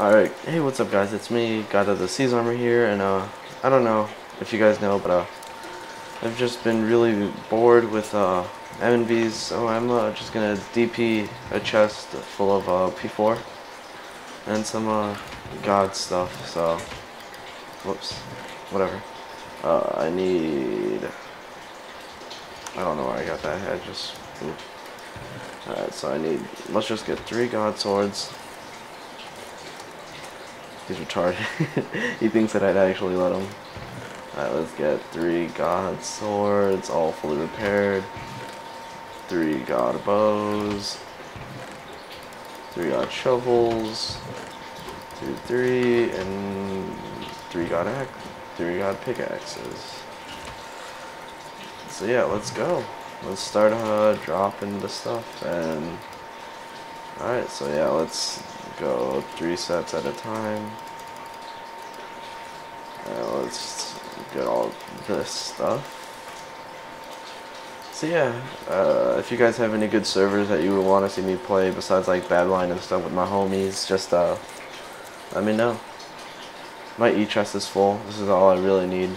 Alright, hey what's up guys, it's me, God of the Seas Army here, and uh, I don't know if you guys know, but uh, I've just been really bored with uh, M&Bs, so I'm uh, just gonna DP a chest full of uh, P4 and some uh, God stuff, so, whoops, whatever. Uh, I need, I don't know where I got that, I just, alright, so I need, let's just get three God swords. He's retarded. he thinks that I'd actually let him. Alright, let's get three god swords, all fully repaired. Three god bows. Three god shovels. Two, three, and three god axe, three god pickaxes. So yeah, let's go. Let's start uh, dropping the stuff and alright, so yeah, let's go three sets at a time. Uh, let's get all this stuff. So yeah, uh, if you guys have any good servers that you would want to see me play besides like Badline and stuff with my homies, just uh, let me know. My e-chest is full. This is all I really need.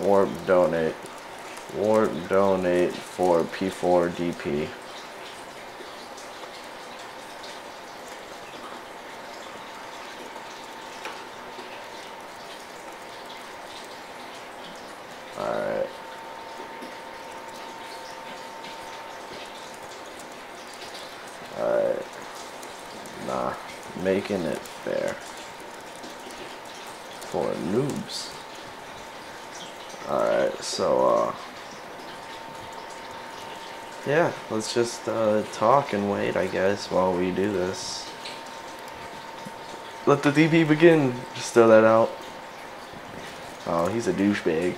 Warp donate. Warp donate for P4 Alright. Alright. Nah. Making it fair. For noobs. Alright, so, uh... Yeah, let's just, uh, talk and wait, I guess, while we do this. Let the DP begin! Just throw that out. Oh, he's a douchebag.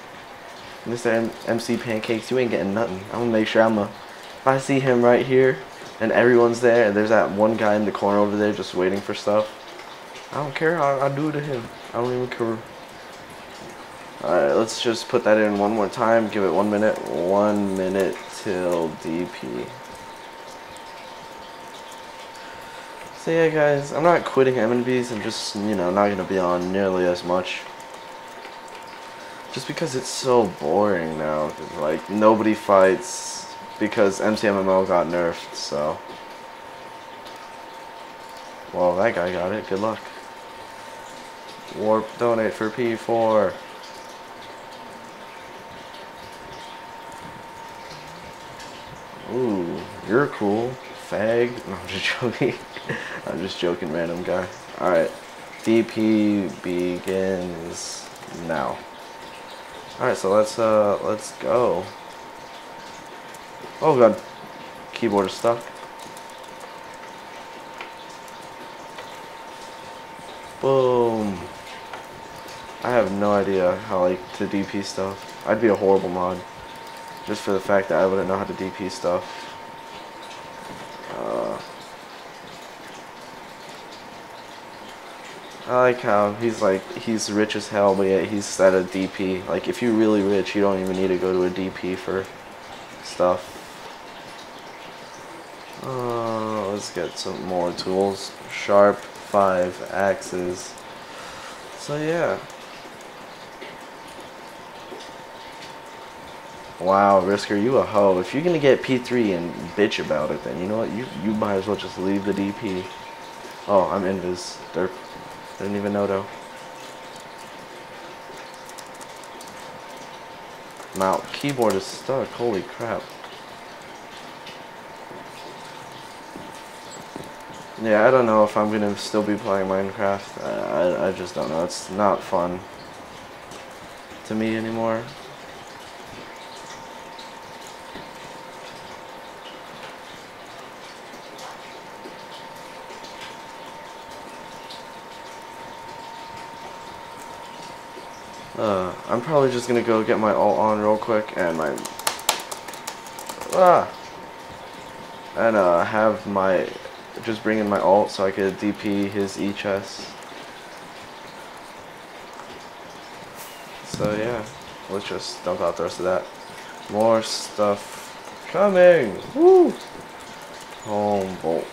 Mr. M MC Pancakes, you ain't getting nothing. I'm gonna make sure I'm a. If I see him right here, and everyone's there, and there's that one guy in the corner over there just waiting for stuff, I don't care. I'll, I'll do it to him. I don't even care. Alright, let's just put that in one more time. Give it one minute. One minute till DP. So yeah, guys, I'm not quitting M&Bs. I'm just, you know, not gonna be on nearly as much. Just because it's so boring now. Like, nobody fights because MCMMO got nerfed, so. Well, that guy got it. Good luck. Warp donate for P4. Ooh, you're cool. Fag. No, I'm just joking. I'm just joking, random guy. Alright. DP begins now. Alright, so let's uh let's go. Oh god. Keyboard is stuck. Boom. I have no idea how like to DP stuff. I'd be a horrible mod. Just for the fact that I wouldn't know how to DP stuff. I like how he's like he's rich as hell, but yet he's at a DP. Like if you're really rich, you don't even need to go to a DP for stuff. Uh, let's get some more tools. Sharp five axes. So yeah. Wow, Risker, you a hoe. If you're gonna get P3 and bitch about it, then you know what? You you might as well just leave the DP. Oh, I'm invis. Derp. I didn't even know though. My keyboard is stuck. Holy crap. Yeah, I don't know if I'm gonna still be playing Minecraft. I, I, I just don't know. It's not fun to me anymore. Uh, I'm probably just gonna go get my alt on real quick and my ah and uh, have my just bring in my alt so I could DP his E chest. So yeah, let's just dump out the rest of that. More stuff coming. Woo! Home bolt.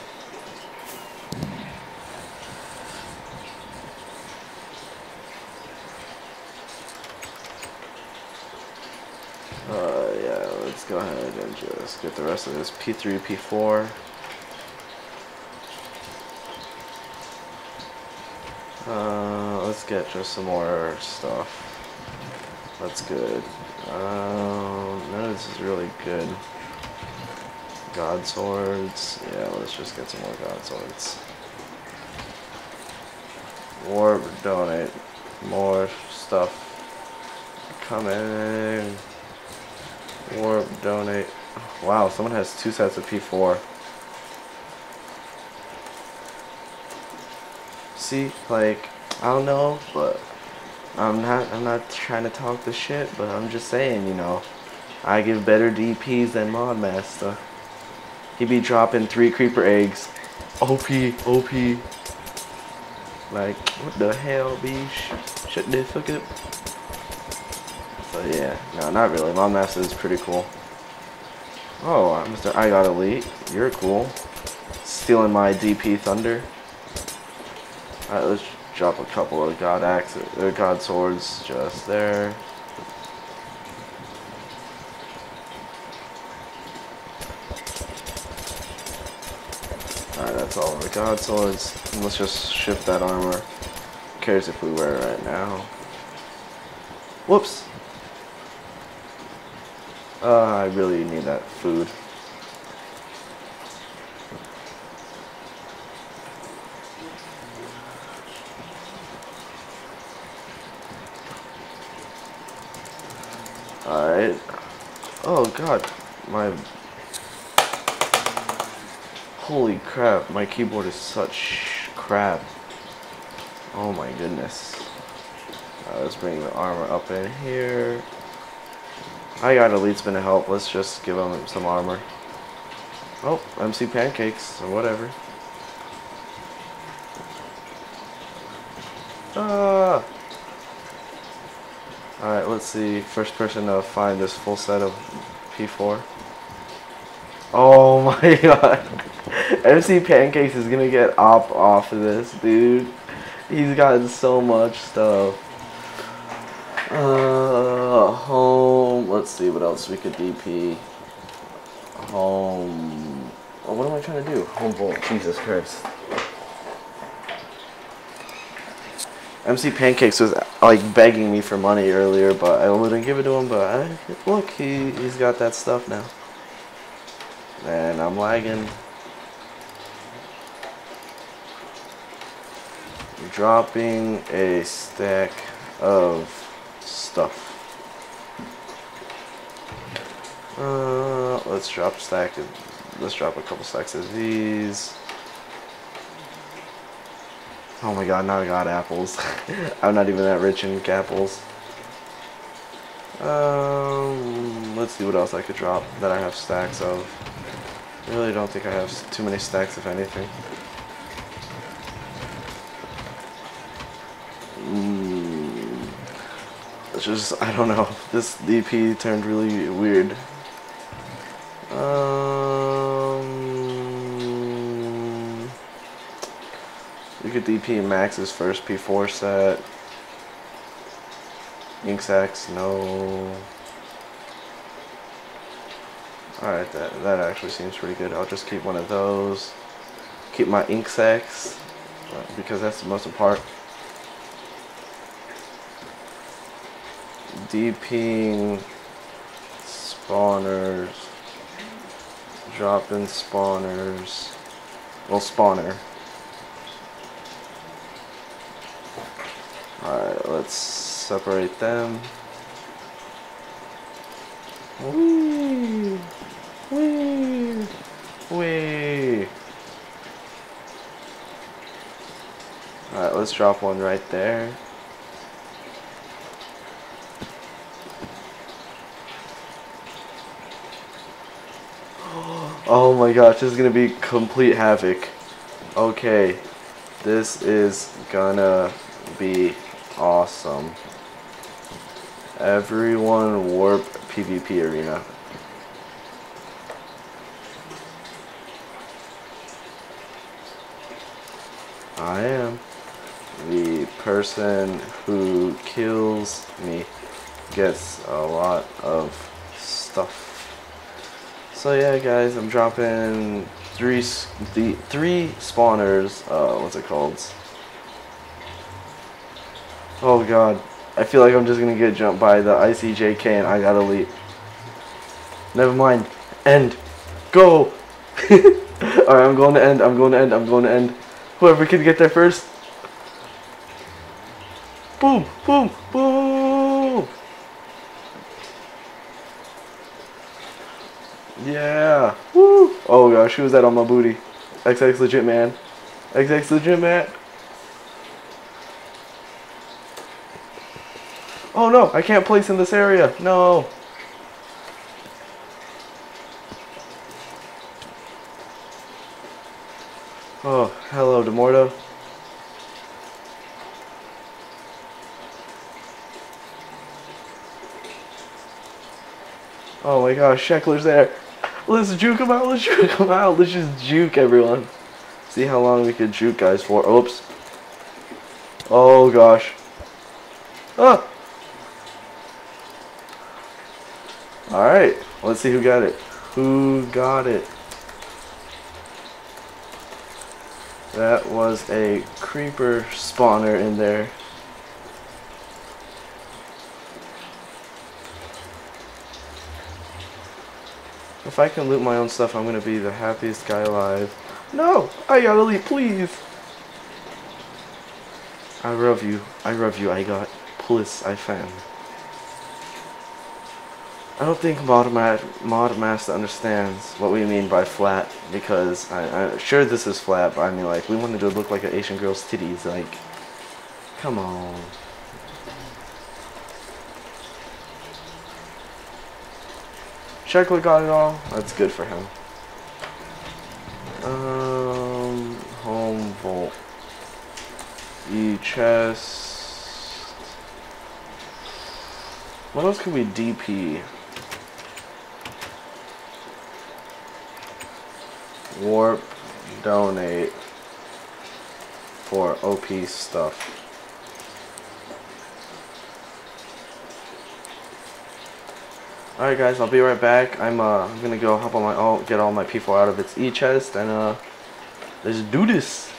Uh, yeah, let's go just get the rest of this P3, P4. Uh, let's get just some more stuff. That's good. Um, none of this is really good. God swords. Yeah, let's just get some more God swords. Warp, donate. More stuff coming. Warp, donate. Wow, someone has two sets of P4. See, like, I don't know, but I'm not I'm not trying to talk the shit, but I'm just saying, you know, I give better DPs than Modmaster. He be dropping three creeper eggs. OP, OP. Like, what the hell, bish? Shut this fuck up. So yeah, no, not really. Modmaster is pretty cool. Oh, uh, Mr. I got elite. You're cool. Stealing my DP thunder. Alright, let's drop a couple of god axes, uh, god swords just there. Alright, that's all of the god swords. Let's just shift that armor. Who cares if we wear it right now? Whoops! Uh, I really need that food. Alright. Oh god, my... Holy crap, my keyboard is such crap. Oh my goodness. Uh, let's bring the armor up in here. I got elites been to help. Let's just give him some armor. Oh, MC pancakes or whatever. Ah. Alright, let's see. First person to find this full set of P4. Oh my god. MC Pancakes is gonna get op off of this, dude. He's got so much stuff. Uh. Let's see what else we could DP. Home. Oh, what am I trying to do? Home vault. Jesus Christ. MC Pancakes was like begging me for money earlier, but I wouldn't give it to him. But I, look, he he's got that stuff now, and I'm lagging. Dropping a stack of stuff. Uh, let's drop stack. Of, let's drop a couple stacks of these. Oh my god, now I got apples. I'm not even that rich in apples. Um, let's see what else I could drop that I have stacks of. I really don't think I have too many stacks, if anything. Mm, it's just, I don't know. This DP turned really weird. DP Max's first P4 set. Ink sacks, no. Alright, that, that actually seems pretty good. I'll just keep one of those. Keep my ink sacks, uh, because that's the most important. DPing spawners. Dropping spawners. Well, spawner. Alright, let's separate them. Whee! Whee! Whee! Alright, let's drop one right there. Oh my gosh, this is gonna be complete havoc. Okay, this is gonna be Awesome. Everyone warp PvP arena. I am. The person who kills me gets a lot of stuff. So yeah, guys, I'm dropping three the three spawners. Uh, what's it called? Oh god, I feel like I'm just gonna get jumped by the ICJK and I gotta leap. Never mind. End. Go. Alright, I'm going to end. I'm going to end. I'm going to end. Whoever can get there first. Boom, boom, boom. Yeah. Woo. Oh gosh, who was that on my booty? XX legit man. XX legit man. Oh no, I can't place in this area. No. Oh, hello, Demorto. Oh my gosh, Sheckler's there. Let's juke him out, let's juke him out. Let's just juke everyone. See how long we can juke guys for. Oops. Oh gosh. Ah! Alright, let's see who got it. Who got it? That was a creeper spawner in there. If I can loot my own stuff, I'm gonna be the happiest guy alive. No! I gotta leave, please! I love you. I love you. I got plus I fan. I don't think Mod, Mod Master understands what we mean by flat because I, am sure this is flat, but I mean like we wanted to look like an Asian girl's titties. Like, come on. Sheckler got it all. That's good for him. Um, home vault. E chest. What else can we DP? Warp donate for OP stuff. Alright guys, I'll be right back. I'm uh I'm gonna go help on my all get all my P4 out of its E chest and uh let's do this.